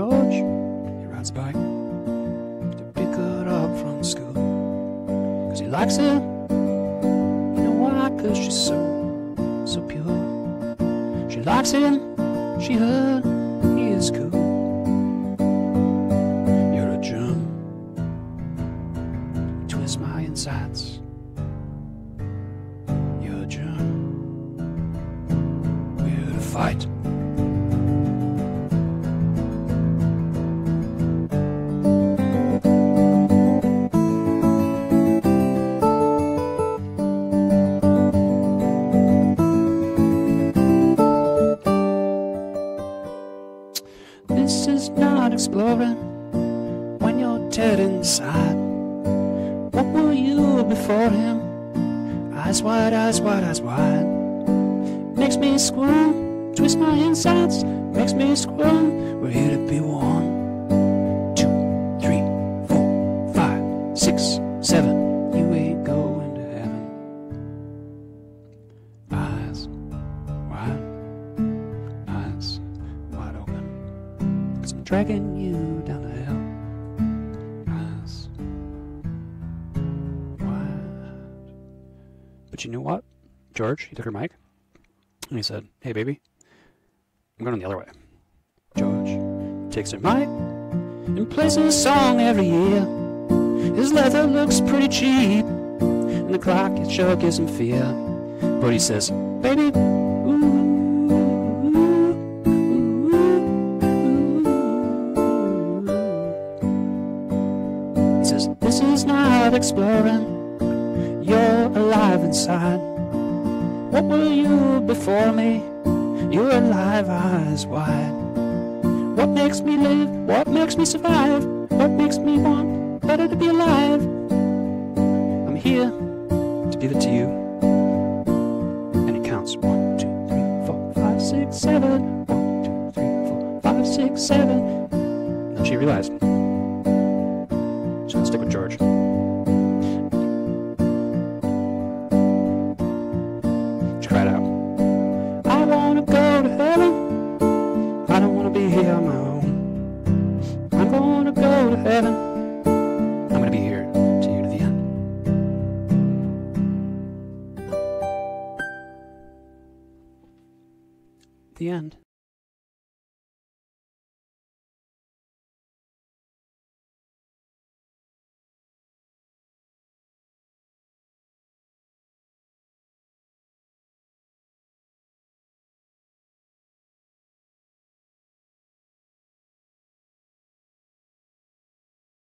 rides a bike to pick her up from school. Cause he likes her. You know why? Cause she's so, so pure. She likes him. She heard he is cool. You're a germ. You twist my insides. You're a germ. We're to fight. Not exploring when you're dead inside. What were you before him? Eyes wide, eyes wide, eyes wide. Makes me squirm, twist my insides, makes me squirm. We're here to dragging you down to hill. But you know what? George, he took her mic and he said, Hey, baby, I'm going the other way. George takes her mic and plays a song every year. His leather looks pretty cheap, and the clock it sure gives him fear. But he says, Baby, He This is not exploring. You're alive inside. What were you before me? You're alive, eyes wide. What makes me live? What makes me survive? What makes me want better to be alive? I'm here to give it to you. And it counts one, two, three, four, five, six, seven. One, two, three, four, five, six, seven. And she realized heaven. I'm gonna be here to you to the end. The end.